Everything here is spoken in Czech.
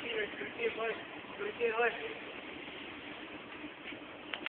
Крути, крути, крути, крути,